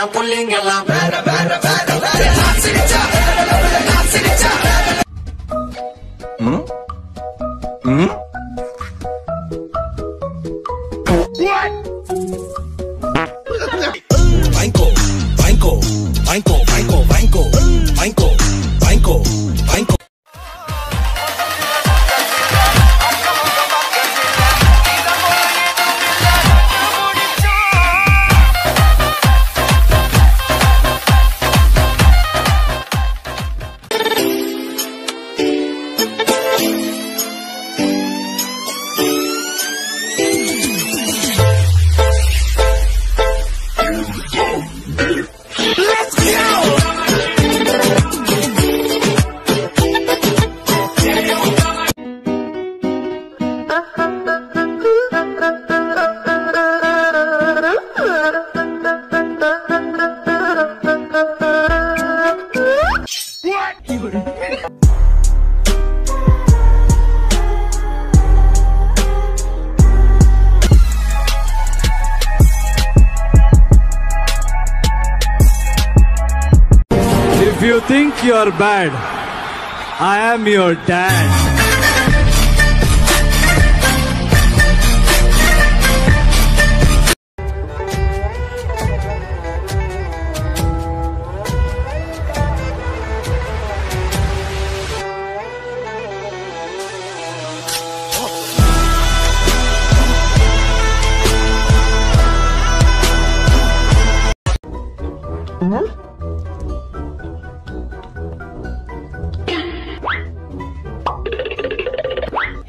புள்ளிங்கெல்லாம் புள்ளிங்கெல்லாம் வேற வேற வேற வேற நான் You you're bad, I am your dad.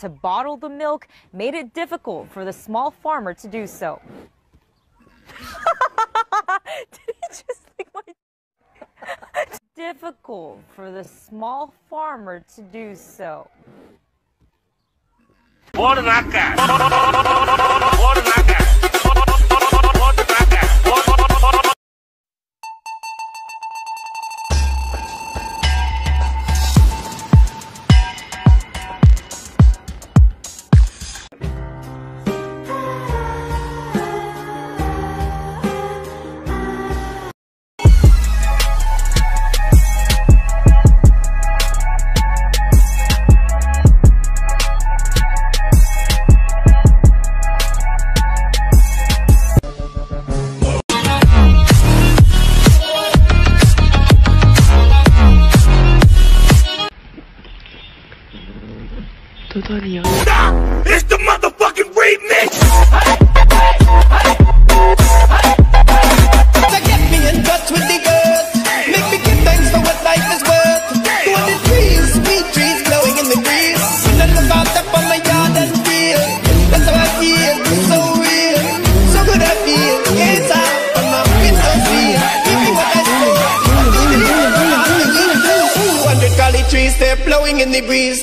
To bottle the milk made it difficult for the small farmer to do so. Did he just my difficult for the small farmer to do so. It's the motherfucking remix. to get me in touch with the earth. Make me give thanks for what life is worth. One the trees, sweet trees blowing in the breeze. None about up on my yard and feel. That's how I feel, so real. So good I feel. Yes, out on my window feel. Thinking what I saw. Two hundred golly trees, they're blowing in the breeze.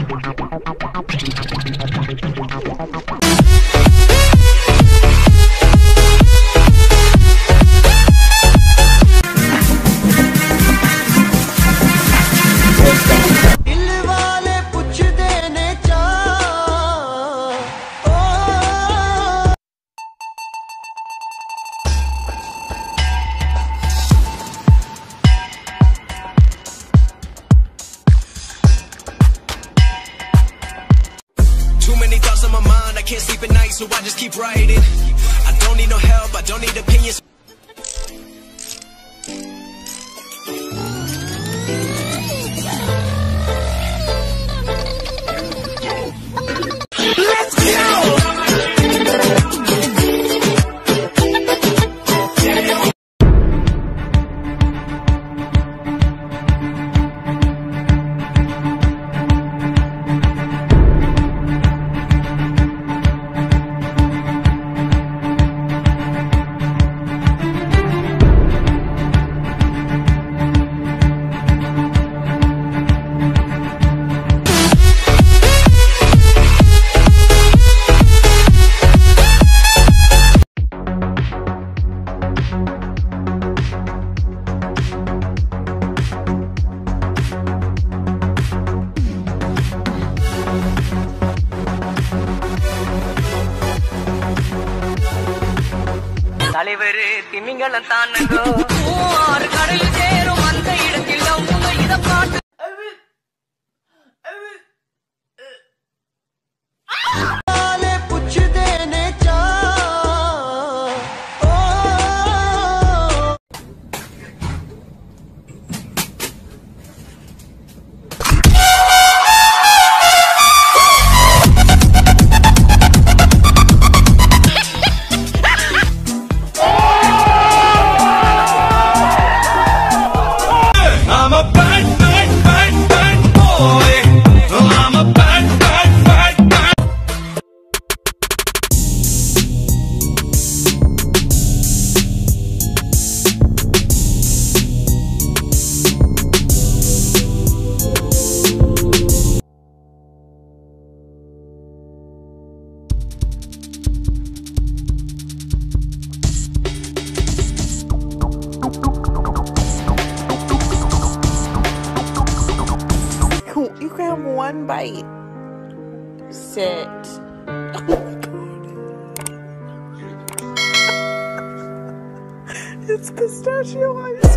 can't sleep at night, so I just keep writing. I don't need no help, I don't need opinions. தலைவரு திமிங்கலம் தானங்கோ ஆறு கடலில் Have one bite. Sit. It's pistachio ice.